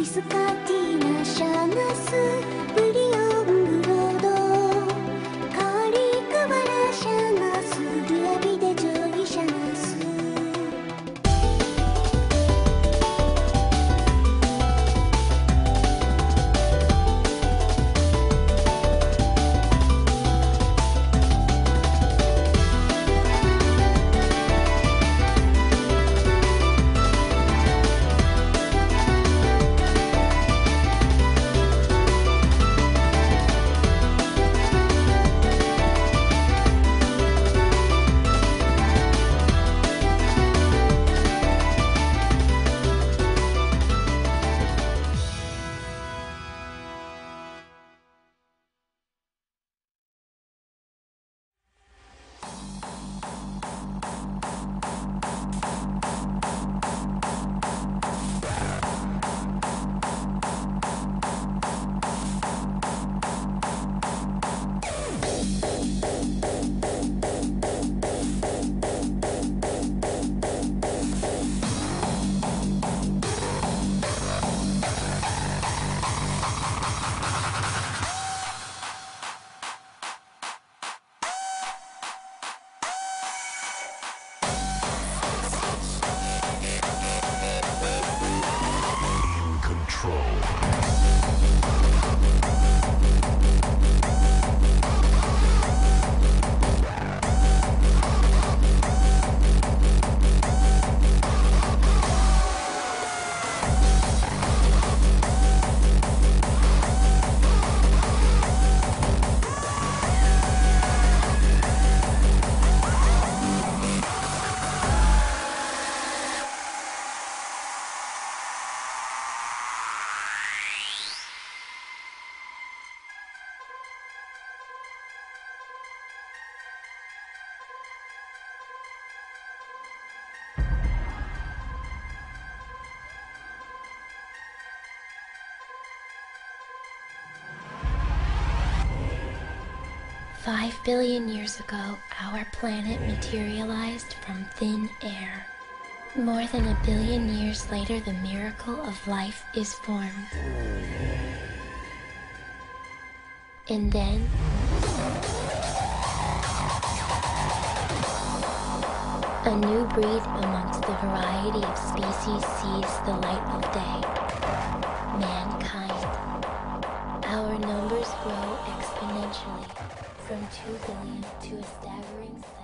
一流ウィス Five billion years ago, our planet materialized from thin air. More than a billion years later, the miracle of life is formed. And then, a new breed amongst the variety of species sees the light of day. Mankind. Our numbers grow exponentially from 2 billion to a staggering 7 billion.